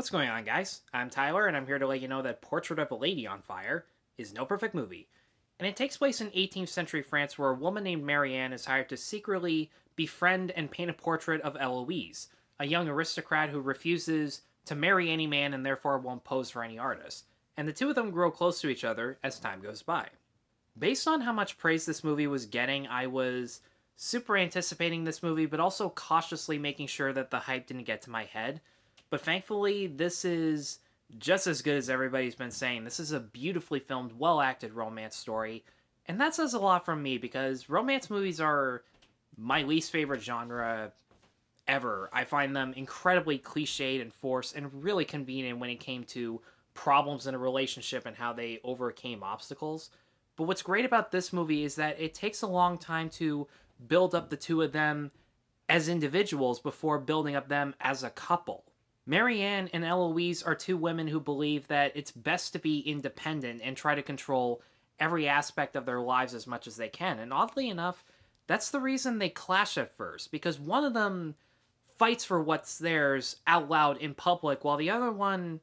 What's going on, guys? I'm Tyler, and I'm here to let you know that Portrait of a Lady on Fire is no perfect movie. And it takes place in 18th century France where a woman named Marianne is hired to secretly befriend and paint a portrait of Eloise, a young aristocrat who refuses to marry any man and therefore won't pose for any artist. And the two of them grow close to each other as time goes by. Based on how much praise this movie was getting, I was super anticipating this movie, but also cautiously making sure that the hype didn't get to my head. But thankfully, this is just as good as everybody's been saying. This is a beautifully filmed, well acted romance story. And that says a lot from me because romance movies are my least favorite genre ever. I find them incredibly cliched and forced and really convenient when it came to problems in a relationship and how they overcame obstacles. But what's great about this movie is that it takes a long time to build up the two of them as individuals before building up them as a couple. Marianne and Eloise are two women who believe that it's best to be independent and try to control every aspect of their lives as much as they can. And oddly enough, that's the reason they clash at first, because one of them fights for what's theirs out loud in public, while the other one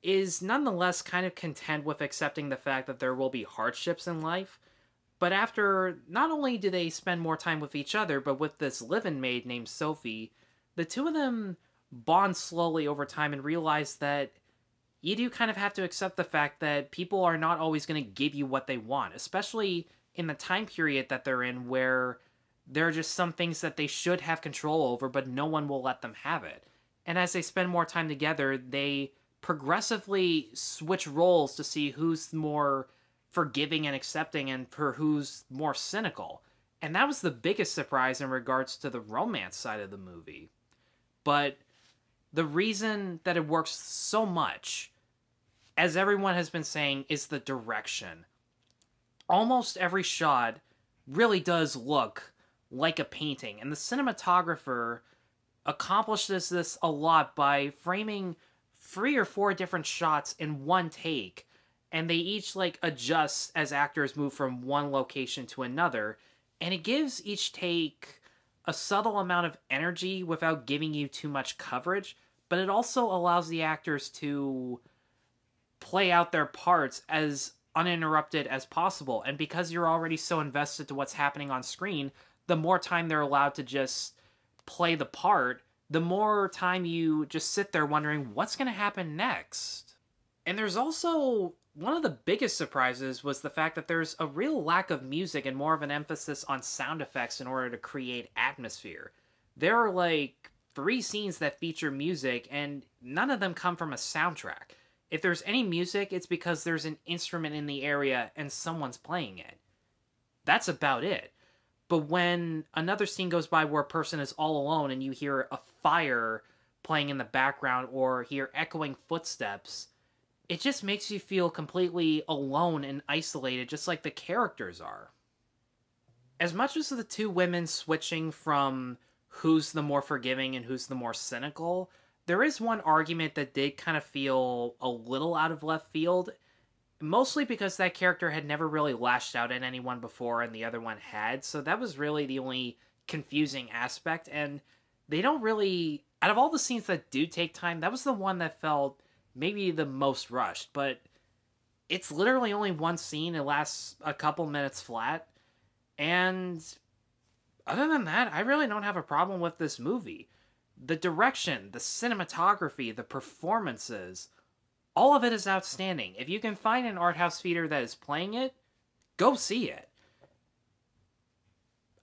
is nonetheless kind of content with accepting the fact that there will be hardships in life. But after, not only do they spend more time with each other, but with this live-in maid named Sophie, the two of them bond slowly over time and realize that you do kind of have to accept the fact that people are not always going to give you what they want, especially in the time period that they're in where there are just some things that they should have control over, but no one will let them have it. And as they spend more time together, they progressively switch roles to see who's more forgiving and accepting and for who's more cynical. And that was the biggest surprise in regards to the romance side of the movie. But the reason that it works so much, as everyone has been saying, is the direction. Almost every shot really does look like a painting, and the cinematographer accomplishes this a lot by framing three or four different shots in one take and they each like adjust as actors move from one location to another and it gives each take a subtle amount of energy without giving you too much coverage but it also allows the actors to play out their parts as uninterrupted as possible. And because you're already so invested to what's happening on screen the more time they're allowed to just play the part the more time you just sit there wondering what's going to happen next. And there's also one of the biggest surprises was the fact that there's a real lack of music and more of an emphasis on sound effects in order to create atmosphere. There are like three scenes that feature music, and none of them come from a soundtrack. If there's any music, it's because there's an instrument in the area and someone's playing it. That's about it. But when another scene goes by where a person is all alone and you hear a fire playing in the background or hear echoing footsteps, it just makes you feel completely alone and isolated, just like the characters are. As much as the two women switching from who's the more forgiving and who's the more cynical, there is one argument that did kind of feel a little out of left field, mostly because that character had never really lashed out at anyone before and the other one had, so that was really the only confusing aspect, and they don't really. Out of all the scenes that do take time, that was the one that felt maybe the most rushed, but it's literally only one scene. It lasts a couple minutes flat. And other than that, I really don't have a problem with this movie. The direction, the cinematography, the performances, all of it is outstanding. If you can find an art house theater that is playing it, go see it.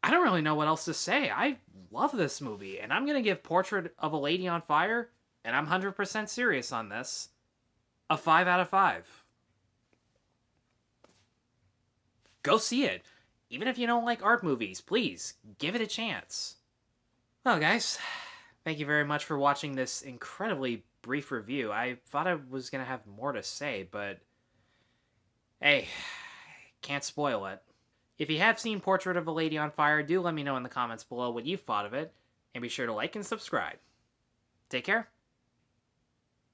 I don't really know what else to say. I love this movie, and I'm going to give Portrait of a Lady on Fire and I'm 100% serious on this, a 5 out of 5. Go see it. Even if you don't like art movies, please give it a chance. Well, guys, thank you very much for watching this incredibly brief review. I thought I was going to have more to say, but hey, can't spoil it. If you have seen Portrait of a Lady on Fire, do let me know in the comments below what you thought of it, and be sure to like and subscribe. Take care.